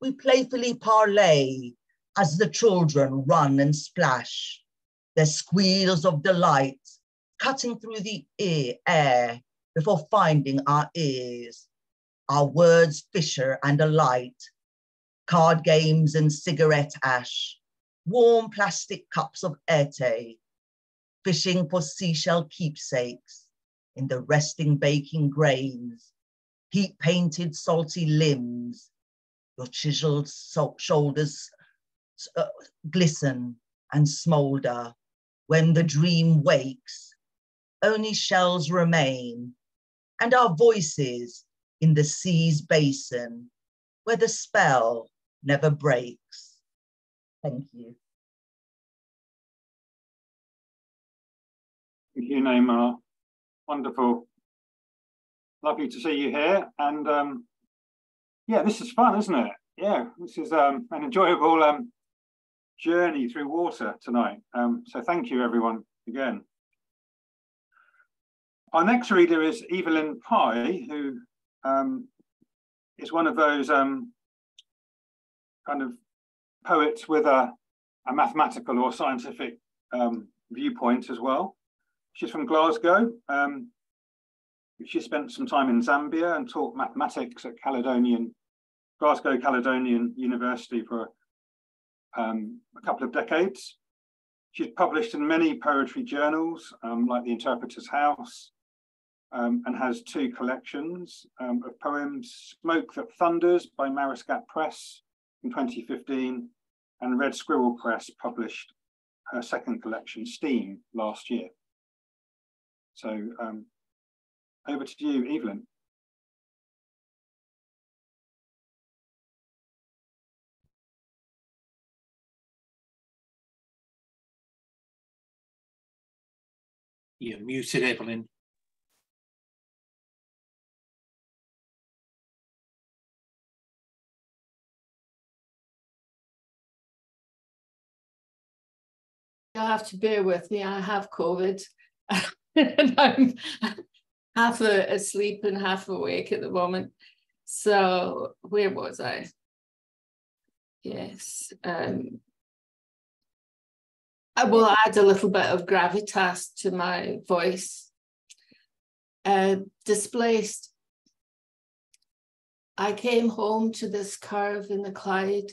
We playfully parlay as the children run and splash, their squeals of delight cutting through the ear, air before finding our ears. Our words fisher and alight, card games and cigarette ash, warm plastic cups of ete, fishing for seashell keepsakes, in the resting baking grains, heat painted salty limbs, your chiseled shoulders uh, glisten and smolder. When the dream wakes, only shells remain, and our voices in the sea's basin where the spell never breaks. Thank you. Thank you, Neymar. Wonderful. Lovely to see you here. And um, yeah, this is fun, isn't it? Yeah, this is um, an enjoyable um, journey through water tonight. Um, so thank you, everyone, again. Our next reader is Evelyn Pye, who um, is one of those um, kind of poets with a, a mathematical or scientific um, viewpoint as well. She's from Glasgow. Um, she spent some time in Zambia and taught mathematics at Caledonian, Glasgow Caledonian University for um, a couple of decades. She's published in many poetry journals, um, like The Interpreter's House, um, and has two collections um, of poems, Smoke That Thunders by Mariscat Press in 2015, and Red Squirrel Press published her second collection, Steam, last year. So um, over to you, Evelyn. You're muted, Evelyn. You'll have to bear with me. I have COVID. and I'm half asleep and half awake at the moment. So where was I? Yes. Um, I will add a little bit of gravitas to my voice. Uh, displaced. I came home to this curve in the Clyde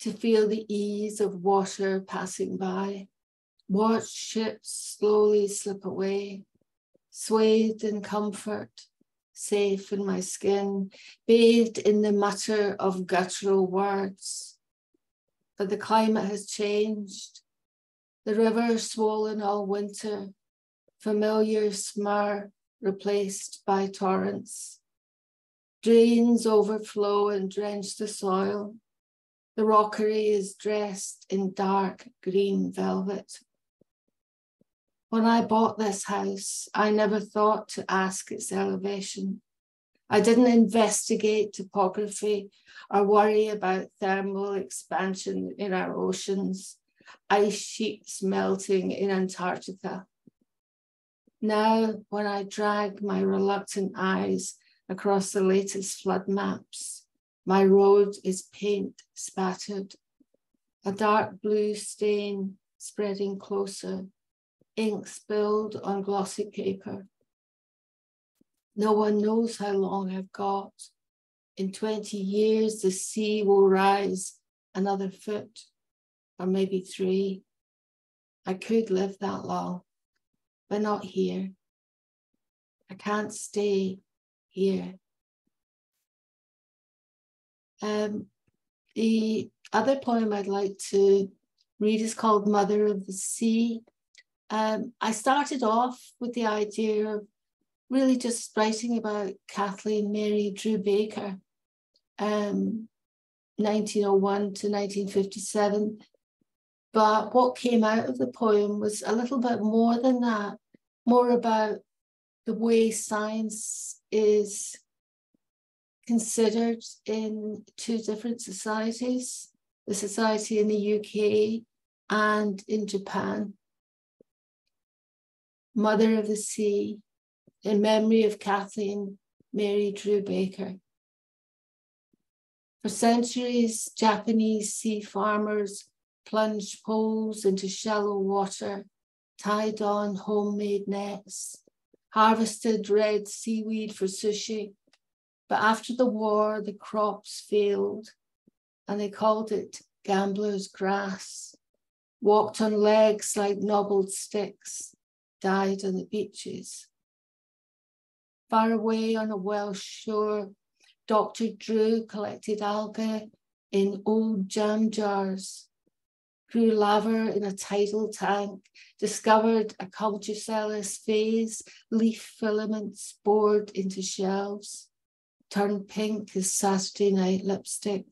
to feel the ease of water passing by. Watch ships slowly slip away, swathed in comfort, safe in my skin, bathed in the mutter of guttural words. But the climate has changed. The river swollen all winter, familiar smur replaced by torrents. Drains overflow and drench the soil. The rockery is dressed in dark green velvet. When I bought this house, I never thought to ask its elevation. I didn't investigate topography or worry about thermal expansion in our oceans, ice sheets melting in Antarctica. Now, when I drag my reluctant eyes across the latest flood maps, my road is paint spattered, a dark blue stain spreading closer ink spilled on glossy paper. No one knows how long I've got. In 20 years, the sea will rise another foot or maybe three. I could live that long, but not here. I can't stay here. Um, the other poem I'd like to read is called Mother of the Sea um, I started off with the idea of really just writing about Kathleen Mary Drew Baker, um, 1901 to 1957. But what came out of the poem was a little bit more than that, more about the way science is considered in two different societies the society in the UK and in Japan. Mother of the Sea, in memory of Kathleen Mary Drew Baker. For centuries, Japanese sea farmers plunged poles into shallow water, tied on homemade nets, harvested red seaweed for sushi. But after the war, the crops failed and they called it gambler's grass, walked on legs like nobbled sticks, died on the beaches. Far away on a Welsh shore, Dr. Drew collected algae in old jam jars, grew lava in a tidal tank, discovered a conchocelis phase, leaf filaments bored into shelves, turned pink as Saturday night lipstick,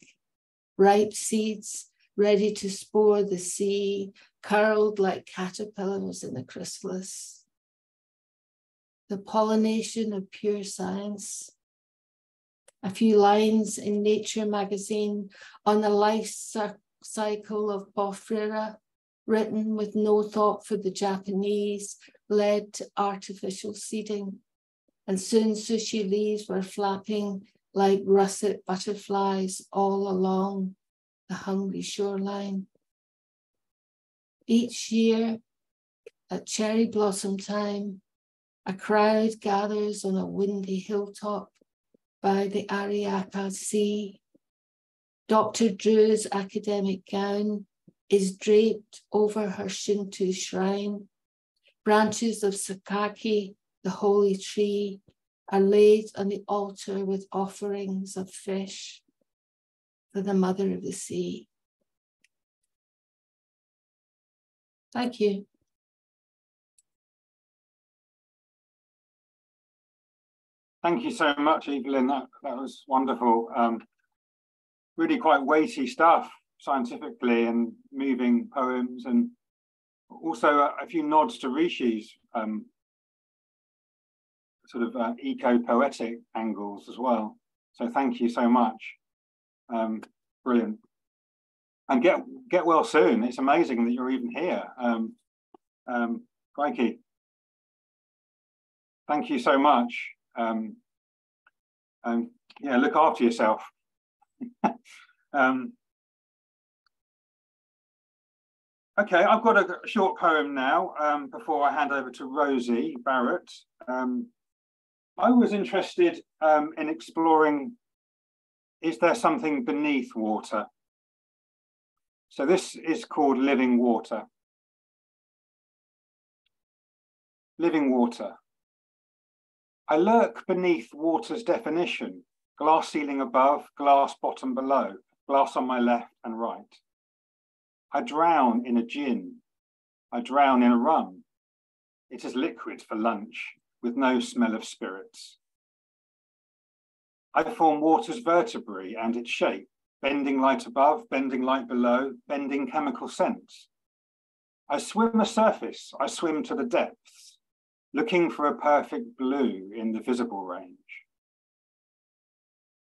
ripe seeds ready to spore the sea, curled like caterpillars in the chrysalis. The pollination of pure science. A few lines in Nature magazine on the life cycle of Porphyra, written with no thought for the Japanese, led to artificial seeding. And soon sushi leaves were flapping like russet butterflies all along the hungry shoreline. Each year at cherry blossom time, a crowd gathers on a windy hilltop by the Ariake Sea Dr. Drew's academic gown is draped over her Shinto shrine. Branches of Sakaki, the holy tree, are laid on the altar with offerings of fish for the mother of the sea. Thank you. Thank you so much, Evelyn. That, that was wonderful. Um, really quite weighty stuff scientifically and moving poems and also a, a few nods to Rishi's um, sort of uh, eco-poetic angles as well. So thank you so much. Um, brilliant. And get get well soon. It's amazing that you're even here. Um, um, crikey. Thank you so much. Um, and yeah, look after yourself. um, okay, I've got a short poem now um, before I hand over to Rosie Barrett. Um, I was interested um, in exploring, is there something beneath water? So this is called living water. Living water. I lurk beneath water's definition, glass ceiling above, glass bottom below, glass on my left and right. I drown in a gin. I drown in a rum. It is liquid for lunch with no smell of spirits. I form water's vertebrae and its shape, bending light above, bending light below, bending chemical sense. I swim a surface, I swim to the depths, looking for a perfect blue in the visible range.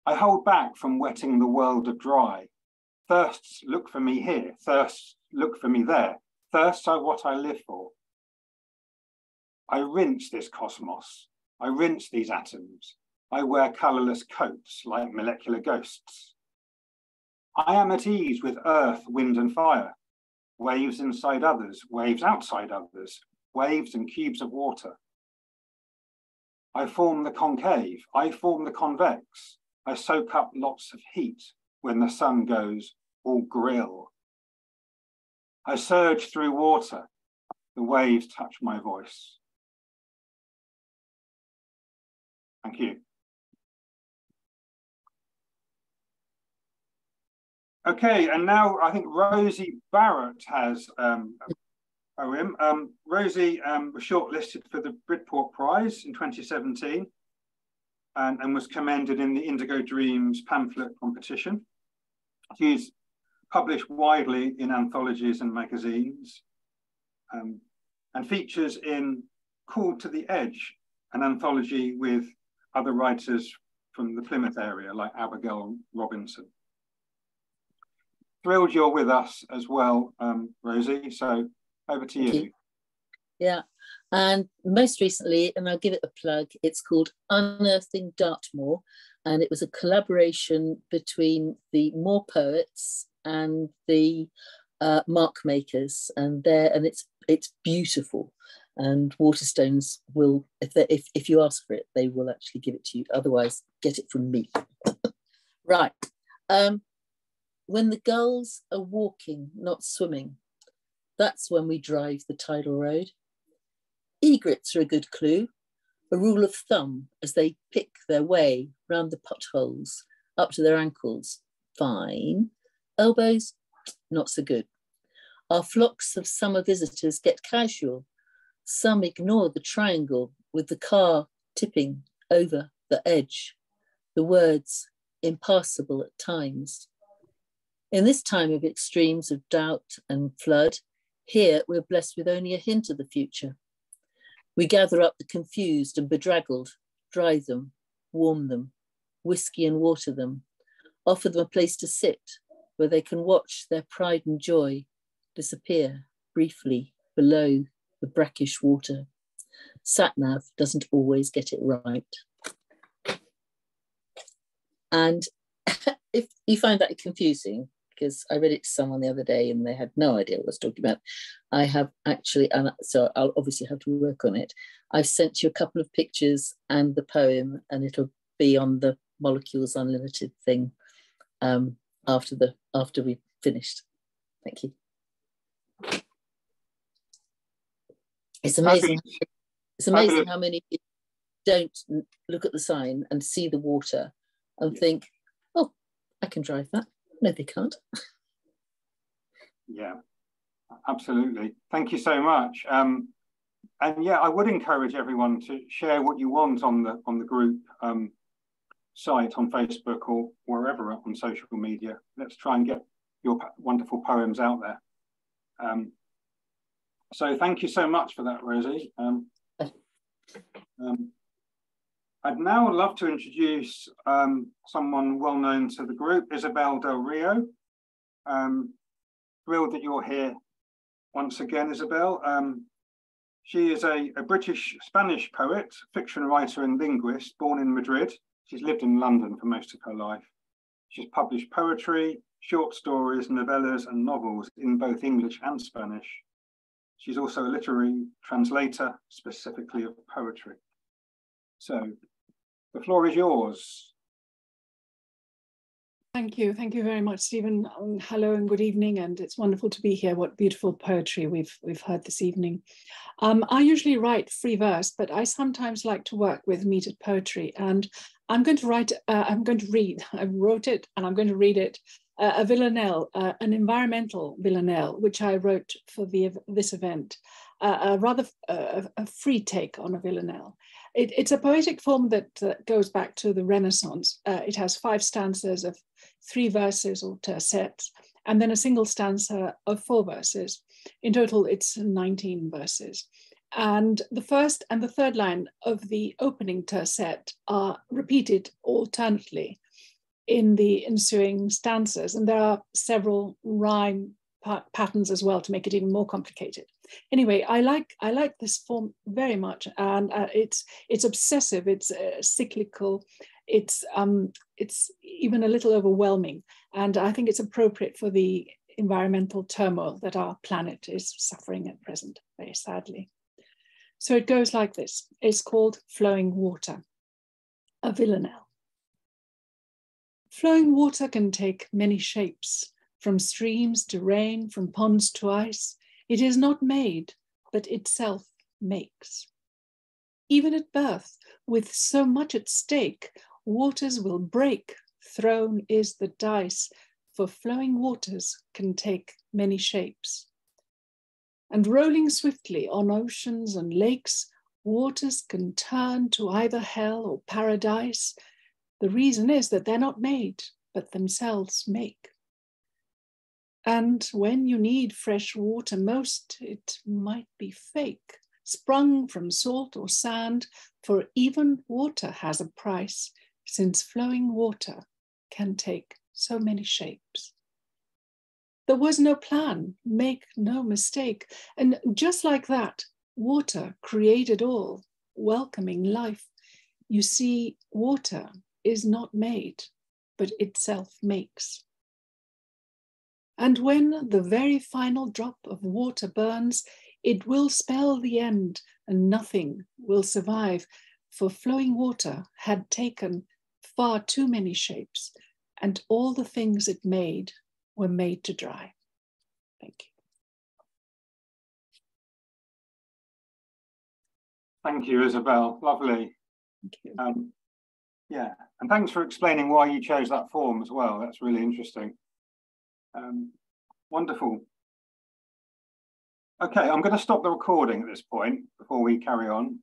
I hold back from wetting the world of dry. Thirsts look for me here, thirsts look for me there. Thirsts are what I live for. I rinse this cosmos. I rinse these atoms. I wear colorless coats like molecular ghosts. I am at ease with earth, wind, and fire, waves inside others, waves outside others, waves and cubes of water. I form the concave, I form the convex, I soak up lots of heat when the sun goes all grill. I surge through water, the waves touch my voice. Thank you. Okay, and now I think Rosie Barrett has um, poem. Um, Rosie um, was shortlisted for the Bridport Prize in 2017 and, and was commended in the Indigo Dreams pamphlet competition. She's published widely in anthologies and magazines um, and features in Called to the Edge, an anthology with other writers from the Plymouth area like Abigail Robinson. Thrilled you're with us as well, um, Rosie. So over to you. you. Yeah, and most recently, and I'll give it a plug, it's called Unearthing Dartmoor. And it was a collaboration between the Moor Poets and the uh, Mark Makers. And there, and it's it's beautiful. And Waterstones will, if, they, if, if you ask for it, they will actually give it to you. Otherwise, get it from me. right. Um, when the gulls are walking, not swimming, that's when we drive the tidal road. Egrets are a good clue, a rule of thumb as they pick their way round the potholes up to their ankles. Fine. Elbows, not so good. Our flocks of summer visitors get casual. Some ignore the triangle with the car tipping over the edge. The words, impassable at times. In this time of extremes of doubt and flood, here we're blessed with only a hint of the future. We gather up the confused and bedraggled, dry them, warm them, whiskey and water them, offer them a place to sit where they can watch their pride and joy disappear briefly below the brackish water. Satnav doesn't always get it right. And if you find that confusing, because I read it to someone the other day and they had no idea what I was talking about, I have actually, and so I'll obviously have to work on it. I've sent you a couple of pictures and the poem, and it'll be on the Molecules Unlimited thing um, after the after we finished. Thank you. It's amazing. It's amazing how many people don't look at the sign and see the water and think, "Oh, I can drive that." No, they can't. yeah, absolutely. Thank you so much. Um, and yeah, I would encourage everyone to share what you want on the on the group um, site on Facebook or wherever on social media. Let's try and get your wonderful poems out there. Um, so thank you so much for that, Rosie. Um, um, I'd now love to introduce um, someone well known to the group, Isabel Del Rio. Um, thrilled that you're here once again, Isabel. Um, she is a, a British Spanish poet, fiction writer and linguist born in Madrid. She's lived in London for most of her life. She's published poetry, short stories, novellas, and novels in both English and Spanish. She's also a literary translator, specifically of poetry. So the floor is yours. Thank you. Thank you very much, Stephen. Um, hello and good evening, and it's wonderful to be here. What beautiful poetry we've we've heard this evening. Um, I usually write free verse, but I sometimes like to work with metered poetry, and I'm going to write. Uh, I'm going to read. I wrote it, and I'm going to read it. Uh, a villanelle, uh, an environmental villanelle, which I wrote for the this event. Uh, a rather uh, a free take on a villanelle. It, it's a poetic form that uh, goes back to the Renaissance. Uh, it has five stanzas of three verses or tercets, and then a single stanza of four verses. In total, it's 19 verses. And the first and the third line of the opening tercet are repeated alternately in the ensuing stanzas. And there are several rhyme patterns as well to make it even more complicated. Anyway, I like I like this form very much, and uh, it's it's obsessive, it's uh, cyclical, it's um, it's even a little overwhelming, and I think it's appropriate for the environmental turmoil that our planet is suffering at present, very sadly. So it goes like this. It's called flowing water, a villanelle. Flowing water can take many shapes, from streams to rain, from ponds to ice. It is not made, but itself makes. Even at birth, with so much at stake, waters will break, thrown is the dice, for flowing waters can take many shapes. And rolling swiftly on oceans and lakes, waters can turn to either hell or paradise. The reason is that they're not made, but themselves make. And when you need fresh water most, it might be fake, sprung from salt or sand, for even water has a price, since flowing water can take so many shapes. There was no plan, make no mistake. And just like that, water created all, welcoming life. You see, water is not made, but itself makes. And when the very final drop of water burns, it will spell the end and nothing will survive, for flowing water had taken far too many shapes, and all the things it made were made to dry. Thank you. Thank you, Isabel. Lovely. Thank you. Um, yeah, and thanks for explaining why you chose that form as well. That's really interesting. Um, wonderful. Okay, I'm going to stop the recording at this point before we carry on.